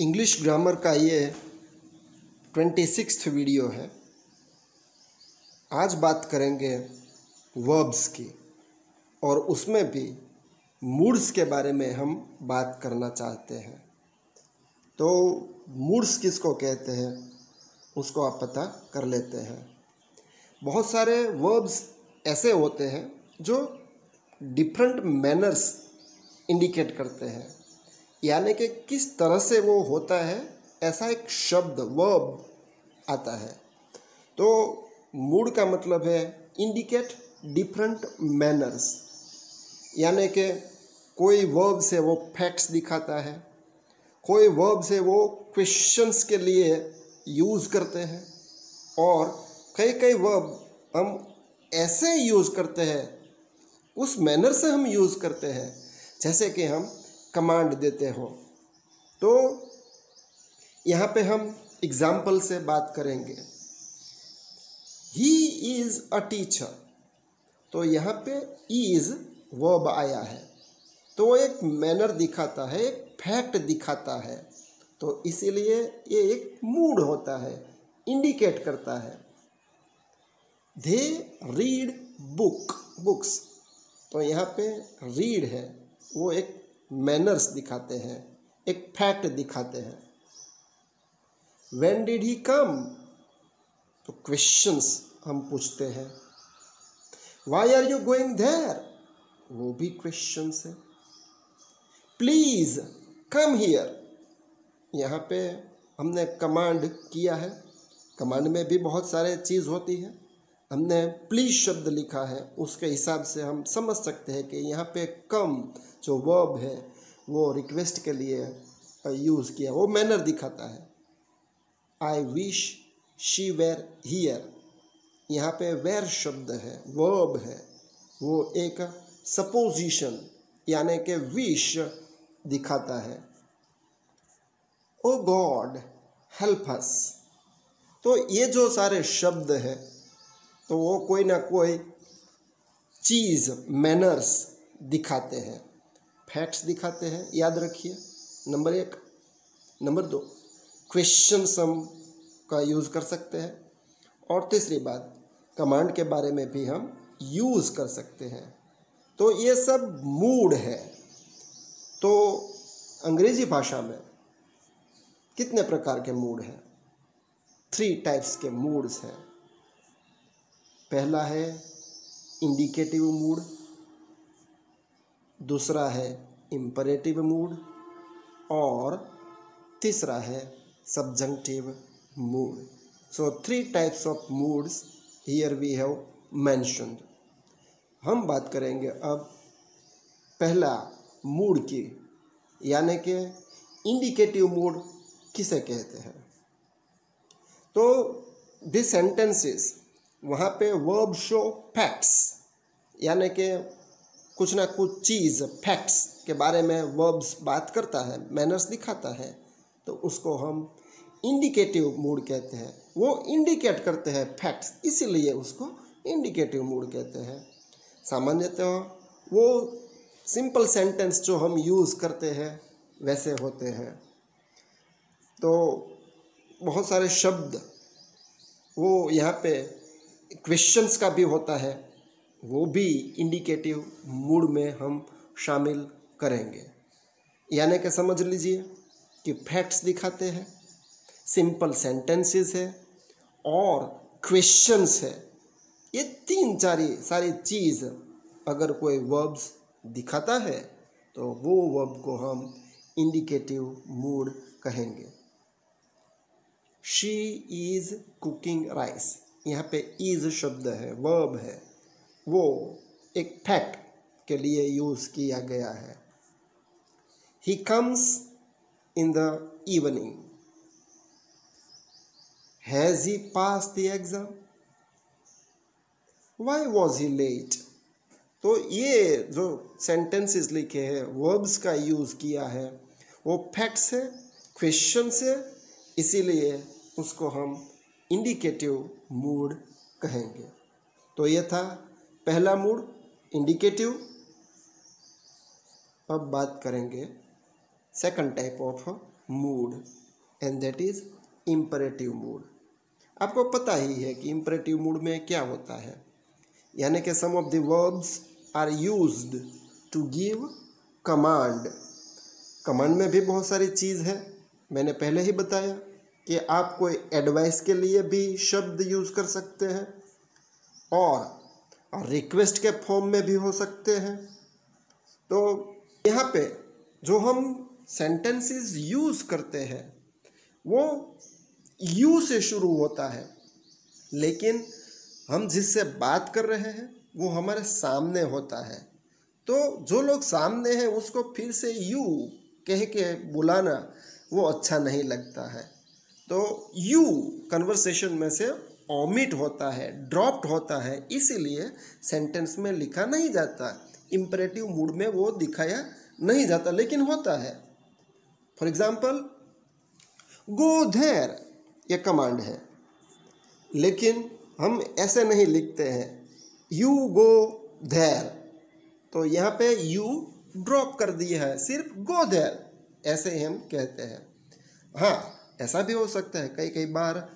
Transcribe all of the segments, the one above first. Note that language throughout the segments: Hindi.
इंग्लिश ग्रामर का ये ट्वेंटी सिक्स वीडियो है। आज बात करेंगे वर्ब्स की और उसमें भी मूड्स के बारे में हम बात करना चाहते हैं। तो मूड्स किसको कहते हैं, उसको आप पता कर लेते हैं। बहुत सारे वर्ब्स ऐसे होते हैं जो डिफरेंट मैनर्स इंडिकेट करते हैं। यानी कि किस तरह से वो होता है, ऐसा एक शब्द वर्ब आता है। तो मूड का मतलब है इंडिकेट डिफरेंट मैनर्स यानी कि कोई वर्ब से वो फैक्ट्स दिखाता है, कोई वर्ब से वो क्वेश्चंस के लिए यूज़ करते हैं, और कई कई वर्ब हम ऐसे यूज़ करते हैं, उस मैनर से हम यूज़ करते हैं, जैसे कि हम कमांड देते हो। तो यहाँ पे हम एग्ज़ाम्पल से बात करेंगे। ही इज़ अ टीचर तो यहाँ पे इज़ वर्ब आया है। तो वो एक मैनर दिखाता है, एक फैक्ट दिखाता है। तो इसीलिए ये एक मूड होता है इंडिकेट करता है। दे रीड बुक बुक्स तो यहाँ पे रीड है, वो एक मैनर्स दिखाते हैं, एक फैक्ट दिखाते हैं। वेन डिड ही कम तो क्वेश्चंस हम पूछते हैं। Why are you going there वो भी क्वेश्चंस है। प्लीज़ कम हियर यहाँ पे हमने कमांड किया है। कमांड में भी बहुत सारे चीज़ होती है। हमने प्लीज़ शब्द लिखा है, उसके हिसाब से हम समझ सकते हैं कि यहाँ पे कम जो वर्ब है, वो रिक्वेस्ट के लिए यूज़ किया। वो मैनर दिखाता है। I wish she were here यहाँ पे वेर शब्द है वर्ब है, वो एक सपोजिशन यानी कि विश दिखाता है। ओ गॉड हेल्प तो ये जो सारे शब्द है तो वो कोई ना कोई चीज़ मैनर्स दिखाते हैं। फैक्ट्स दिखाते हैं, याद रखिए। नंबर एक। नंबर दो। क्वेश्चन हम का यूज़ कर सकते हैं। और तीसरी बात कमांड के बारे में भी हम यूज़ कर सकते हैं। तो ये सब मूड है। तो अंग्रेज़ी भाषा में कितने प्रकार के मूड हैं? थ्री टाइप्स के मूड्स हैं। पहला है इंडिकेटिव मूड, दूसरा है इम्परेटिव मूड और तीसरा है subjunctive mood. So three types of moods here we have mentioned हम बात करेंगे अब पहला मूड की, यानी कि इंडिकेटिव मूड किसे कहते हैं। तो दिस सेंटेंसेस वहाँ पे वर्ब शो फैक्ट्स यानी कि कुछ ना कुछ चीज़ फैक्ट्स के बारे में वर्ब्स बात करता है मैनर्स दिखाता है तो उसको हम इंडिकेटिव मूड कहते हैं। वो इंडिकेट करते हैं फैक्ट्स इसीलिए उसको इंडिकेटिव मूड कहते हैं। सामान्यतः वो सिंपल सेंटेंस जो हम यूज़ करते हैं, वैसे होते हैं। तो बहुत सारे शब्द, वो यहाँ पे क्वेश्चंस का भी होता है, वो भी इंडिकेटिव मूड में हम शामिल करेंगे। यानी कि समझ लीजिए कि फैक्ट्स दिखाते हैं सिंपल सेंटेंसेस है, और क्वेश्चंस है। ये तीन चार, सारी चीज़ अगर कोई वर्ब्स दिखाता है तो वो वर्ब को हम इंडिकेटिव मूड कहेंगे। शी इज़ कुकिंग राइस यहाँ पे इज़ शब्द है वर्ब है, वो एक फैक्ट के लिए यूज़ किया गया है। He comes in the evening has he pass the exam why was he late तो ये जो सेंटेंसेस लिखे हैं वर्ब्स का यूज़ किया है, वो फैक्ट्स है क्वेश्चन है, इसीलिए उसको हम इंडिकेटिव मूड कहेंगे। तो ये था पहला मूड, इंडिकेटिव। अब बात करेंगे second type of mood and that is imperative mood आपको पता ही है कि इम्परेटिव मूड में क्या होता है। यानी कि some of the verbs are used to give command command में भी बहुत सारी चीज़ है, मैंने पहले ही बताया। कि आप कोई एडवाइस के लिए भी शब्द यूज़ कर सकते हैं और रिक्वेस्ट के फॉर्म में भी हो सकते हैं। तो यहाँ पे जो हम सेंटेंसेस यूज़ करते हैं, वो यू से शुरू होता है। लेकिन हम जिससे बात कर रहे हैं, वो हमारे सामने होता है। तो जो लोग सामने हैं, उसको फिर से यू कह के बुलाना वो अच्छा नहीं लगता है। तो यू कन्वर्सेशन में से ओमिट होता है ड्रॉप्ड होता है, इसीलिए सेंटेंस में लिखा नहीं जाता। इम्परेटिव मूड में वो दिखाया नहीं जाता, लेकिन होता है। फॉर एग्ज़ाम्पल गो धेर ये कमांड है। लेकिन हम ऐसे नहीं लिखते हैं। यू गो धेर तो यहाँ पे यू ड्रॉप कर दिया है। सिर्फ़ गो धेर ऐसे हम कहते हैं। हाँ ऐसा भी हो सकता है, कई कई बार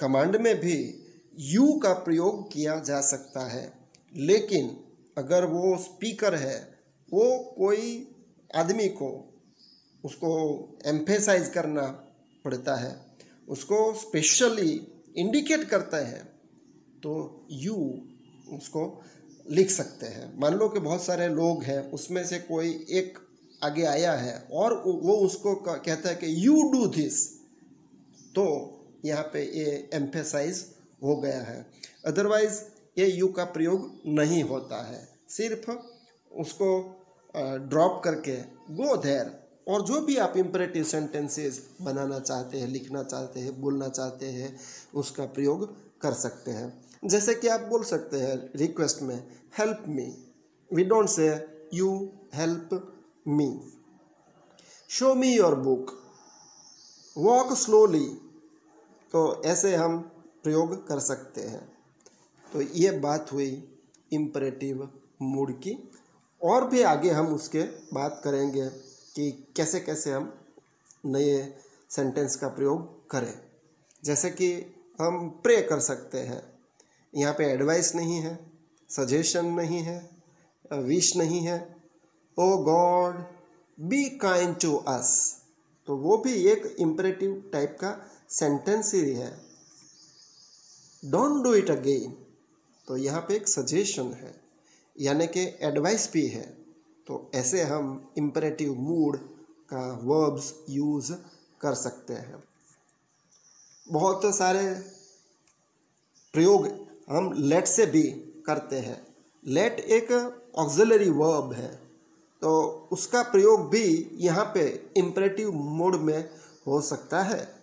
कमांड में भी यू का प्रयोग किया जा सकता है। लेकिन अगर वो स्पीकर है, वो कोई आदमी को उसको एम्फेसाइज करना पड़ता है, उसको स्पेशली इंडिकेट करता है तो यू उसको लिख सकते हैं। मान लो कि बहुत सारे लोग हैं, उसमें से कोई एक आगे आया है और वो उसको कहता है कि यू डू दिस तो यहाँ पे ये एम्फेसाइज हो गया है। अदरवाइज़ ये यू का प्रयोग नहीं होता है। सिर्फ़ उसको ड्रॉप करके गो देर और जो भी आप इम्परेटिव सेंटेंसेस बनाना चाहते हैं, लिखना चाहते हैं, बोलना चाहते हैं, उसका प्रयोग कर सकते हैं। जैसे कि आप बोल सकते हैं रिक्वेस्ट में help me we don't say you help me show me your book walk slowly तो ऐसे हम प्रयोग कर सकते हैं। तो ये बात हुई इम्परेटिव मूड की। और भी आगे हम उसके बात करेंगे कि कैसे कैसे हम नए सेंटेंस का प्रयोग करें। जैसे कि हम प्रे कर सकते हैं। यहाँ पे एडवाइस नहीं है सजेशन नहीं है विश नहीं है। O God be kind to us तो वो भी एक इम्परेटिव टाइप का सेंटेंस ही है। डोंट डू इट अगेन तो यहाँ पे एक सजेशन है। यानी कि एडवाइस भी है। तो ऐसे हम इम्परेटिव मूड का वर्ब्स यूज़ कर सकते हैं। बहुत सारे प्रयोग हम लेट से भी करते हैं। लेट एक ऑक्सिलरी वर्ब है। तो उसका प्रयोग भी यहाँ पे इम्परेटिव मोड में हो सकता है।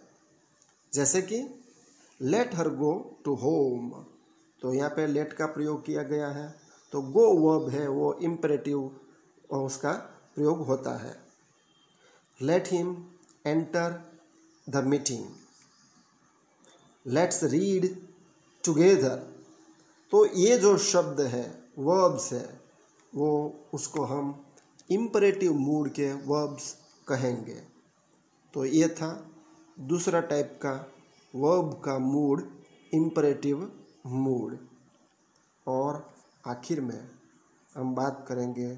जैसे कि let her go to home तो यहाँ पे लेट का प्रयोग किया गया है। तो गो वर्ब है, वो इम्परेटिव उसका प्रयोग होता है। Let him enter the meeting let's read together तो ये जो शब्द है वर्ब्स है, वो उसको हम इम्परेटिव मूड के वर्ब्स कहेंगे। तो ये था दूसरा टाइप का वर्ब का मूड इम्परेटिव मूड और आखिर में हम बात करेंगे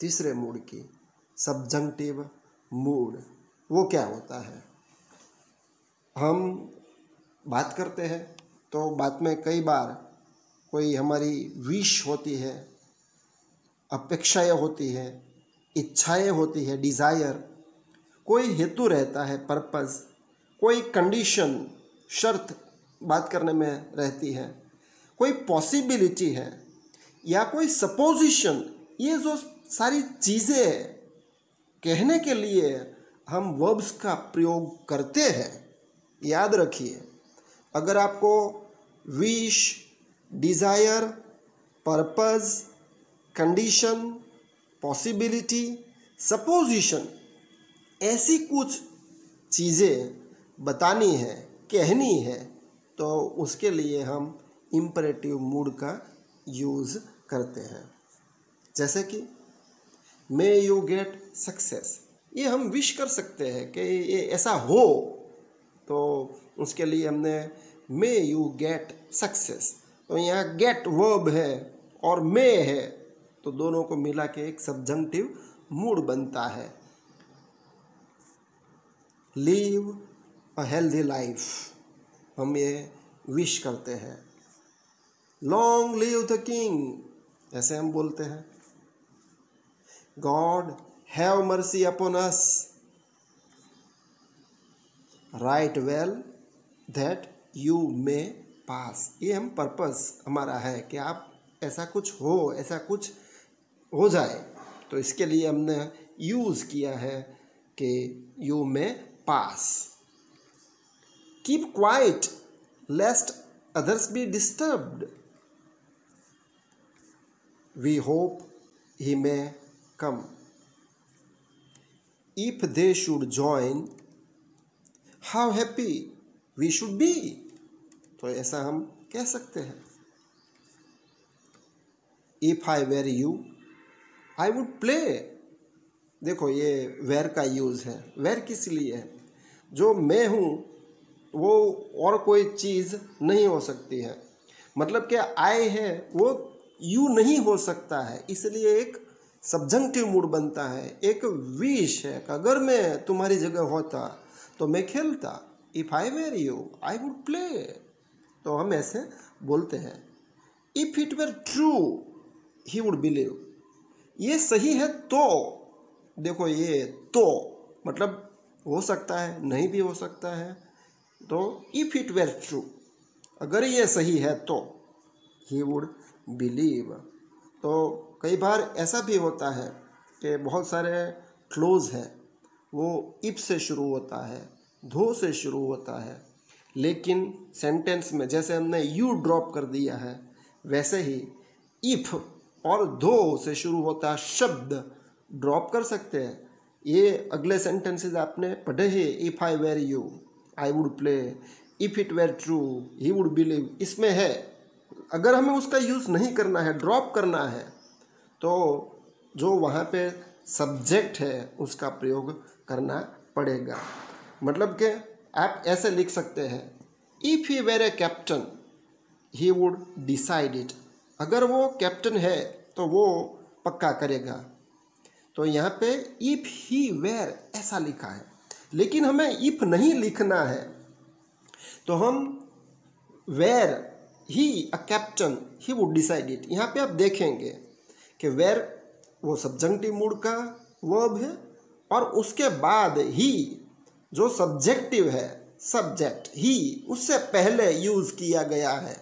तीसरे मूड की सब्जंक्टिव मूड वो क्या होता है? हम बात करते हैं तो बात में कई बार कोई हमारी विश होती है, अपेक्षाएँ होती है, इच्छाएँ होती है डिज़ायर कोई हेतु रहता है पर्पस कोई कंडीशन शर्त बात करने में रहती है, कोई पॉसिबिलिटी है, या कोई सपोजिशन ये जो सारी चीज़ें कहने के लिए हम वर्ब्स का प्रयोग करते हैं, याद रखिए। अगर आपको wish desire purpose condition possibility supposition ऐसी कुछ चीज़ें बतानी है, कहनी है तो उसके लिए हम इम्परेटिव मूड का यूज़ करते हैं। जैसे कि मे यू गेट सक्सेस ये हम विश कर सकते हैं कि ये ऐसा हो तो उसके लिए हमने मे यू गेट सक्सेस तो यहाँ गेट वर्ब है और मे है तो दोनों को मिला के एक सब्जंक्टिव मूड बनता है। लीव अ हेल्दी लाइफ हम ये विश करते हैं। लॉन्ग लिव द किंग ऐसे हम बोलते हैं। God have mercy upon us write well that you may pass ये हम पर्पस हमारा है कि आप ऐसा कुछ हो, ऐसा कुछ हो जाए। तो इसके लिए हमने यूज़ किया है कि you may pass keep quiet lest others be disturbed we hope he may come. If they should join, how happy we should be. तो ऐसा हम कह सकते हैं। If I were you I would play देखो ये वेर का यूज़ है। वेर किस लिए है? जो मैं हूँ वो और कोई चीज़ नहीं हो सकती है। मतलब कि आई है, वो यू नहीं हो सकता है। इसलिए एक सब्जंक्टिव मूड बनता है, एक विश है कि अगर मैं तुम्हारी जगह होता तो मैं खेलता। If I were you I would play तो हम ऐसे बोलते हैं। If it were true he would believe ये सही है तो। देखो ये तो मतलब हो सकता है, नहीं भी हो सकता है। तो इफ़ इट वेर ट्रू अगर ये सही है तो ही वुड बिलीव तो कई बार ऐसा भी होता है कि बहुत सारे क्लोज है, वो इफ़ से शुरू होता है, धो से शुरू होता है, लेकिन सेंटेंस में जैसे हमने यू ड्रॉप कर दिया है, वैसे ही इफ़ और धो से शुरू होता शब्द ड्रॉप कर सकते हैं। ये अगले सेंटेंसेस आपने पढ़े ही if I were you I would play if it were true he would believe इसमें है। अगर हमें उसका यूज़ नहीं करना है ड्रॉप करना है तो जो वहाँ पे सब्जेक्ट है, उसका प्रयोग करना पड़ेगा। मतलब कि आप ऐसे लिख सकते हैं। If he were a captain he would decide it अगर वो कैप्टन है तो वो पक्का करेगा। तो यहाँ पे इफ़ ही वेर ऐसा लिखा है। लेकिन हमें इफ़ नहीं लिखना है तो हम were he a captain he would decide it यहाँ पे आप देखेंगे कि वेर वो सब्जंक्टिव मूड का वर्ब है और उसके बाद ही जो सब्जेक्टिव है सब्जेक्ट ही उससे पहले यूज़ किया गया है।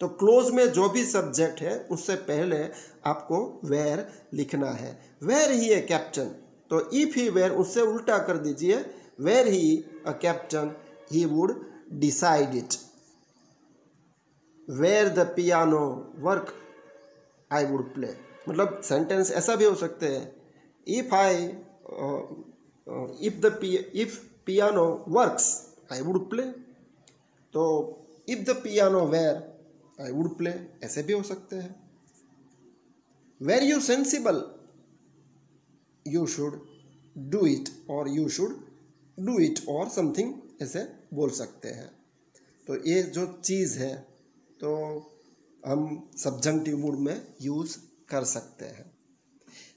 तो क्लोज में जो भी सब्जेक्ट है, उससे पहले आपको वेर लिखना है। वेर ही ए कैप्टन तो इफ़ ही वेर उससे उल्टा कर दीजिए। Were he a captain he would decide it were the piano work I would play मतलब सेंटेंस ऐसा भी हो सकते हैं। If I if the if piano works I would play तो if the piano were I would play ऐसे भी हो सकते हैं। Were you sensible you should do it और यू शुड डू इट और समथिंग ऐसे बोल सकते हैं। तो ये जो चीज़ है तो हम सब्जंक्टिव मूड में यूज़ कर सकते हैं।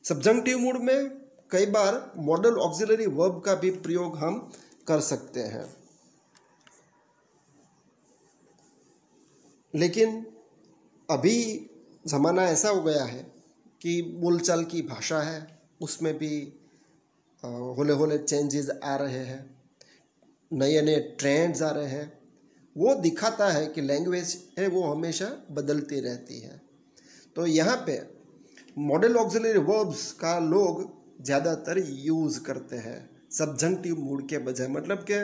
सब्जंक्टिव मूड में कई बार मॉडल ऑक्सिलरी वर्ब का भी प्रयोग हम कर सकते हैं। लेकिन अभी ज़माना ऐसा हो गया है कि बोलचाल की भाषा है, उसमें भी होले होले चेंजेस आ रहे हैं नए नए ट्रेंड्स आ रहे हैं। वो दिखाता है कि लैंग्वेज है, वो हमेशा बदलती रहती है। तो यहाँ पे मॉडल ऑक्सिलरी वर्ब्स का लोग ज़्यादातर यूज़ करते हैं। सब्जंक्टिव मूड के बजाय मतलब कि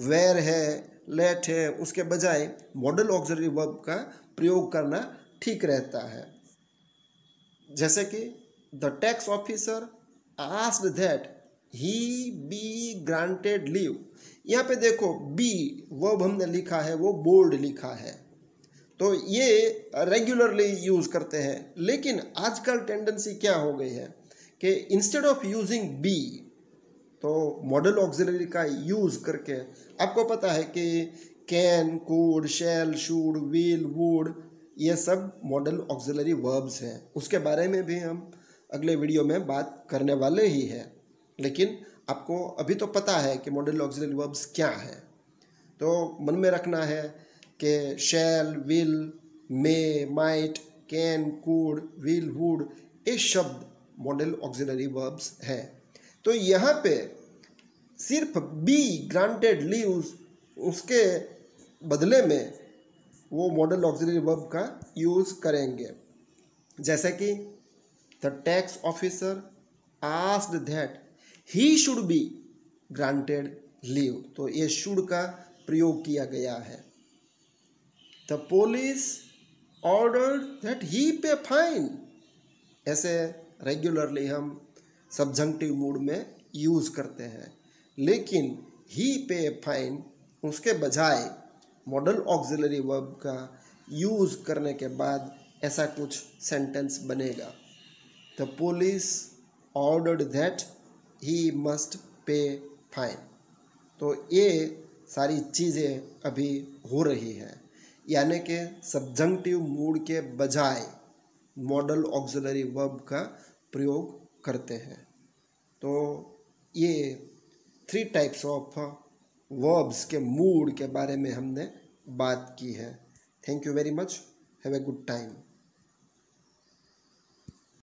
वेर है लेट है, उसके बजाय मॉडल ऑक्सिलरी वर्ब का प्रयोग करना ठीक रहता है। जैसे कि the tax officer asked that he be granted leave यहाँ पे देखो बी वर्ब हमने लिखा है, वो बोल्ड लिखा है। तो ये रेगुलरली यूज़ करते हैं। लेकिन आजकल टेंडेंसी क्या हो गई है कि इंस्टेड ऑफ़ यूजिंग बी तो मॉडल ऑक्सिलरी का यूज़ करके आपको पता है कि can could shall should will would ये सब मॉडल ऑक्सिलरी वर्ब्स हैं। उसके बारे में भी हम अगले वीडियो में बात करने वाले ही हैं। लेकिन आपको अभी तो पता है कि मॉडल ऑक्सिलरी वर्ब्स क्या है। तो मन में रखना है कि shall will may might can could will would ये शब्द मॉडल ऑक्सिलरी वर्ब्स हैं। तो यहाँ पे सिर्फ़ बी ग्रांटेड लीव्स उसके बदले में वो मॉडल ऑक्सिलरी वर्ब का यूज़ करेंगे। जैसे कि the tax officer asked that he should be granted leave तो ये शुड का प्रयोग किया गया है। The police order that he pay fine ऐसे रेगुलरली हम सब्जंक्टिव मूड में यूज़ करते हैं। लेकिन ही पे फाइन उसके बजाय मॉडल ऑक्सिलरी वर्ब का यूज़ करने के बाद ऐसा कुछ सेंटेंस बनेगा। The police ordered that he must pay fine तो ये सारी चीज़ें अभी हो रही हैं। यानी कि सब्जंक्टिव मूड के बजाय मॉडल ऑक्सिलरी वर्ब का प्रयोग करते हैं। तो ये थ्री टाइप्स ऑफ़ वर्ब्स के मूड के बारे में हमने बात की है। Thank you very much have a good time